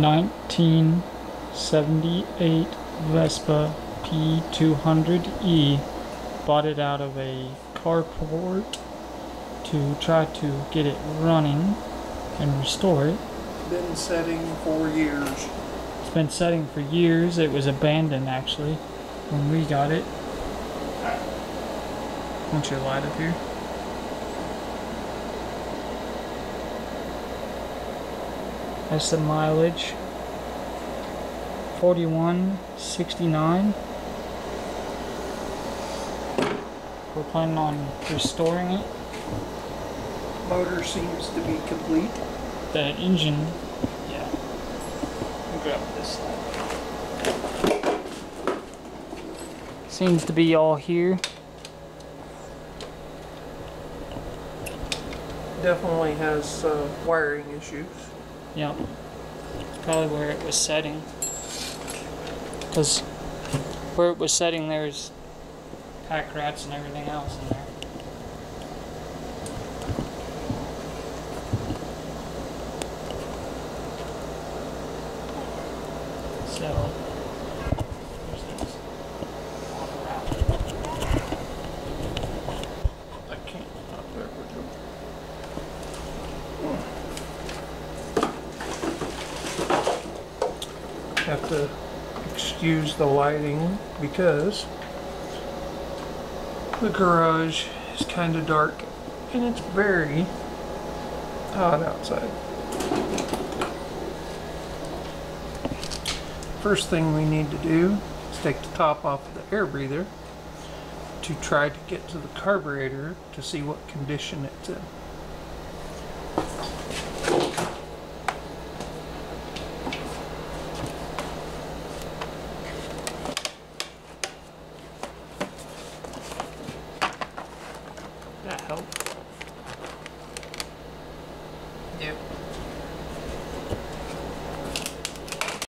1978 Vespa P200E. Bought it out of a carport to try to get it running and restore it. Been setting for years. It's been setting for years. It was abandoned actually when we got it. Want your light up here? That's the mileage. 4169. We're planning on restoring it. Motor seems to be complete. The engine, yeah. Grab this side. Seems to be all here. Definitely has uh, wiring issues. Yep. Probably where it was setting. Because where it was setting, there's pack rats and everything else in there. So, Have to excuse the lighting because the garage is kind of dark and it's very hot outside. First thing we need to do is take the top off of the air breather to try to get to the carburetor to see what condition it's in. That help. Yep.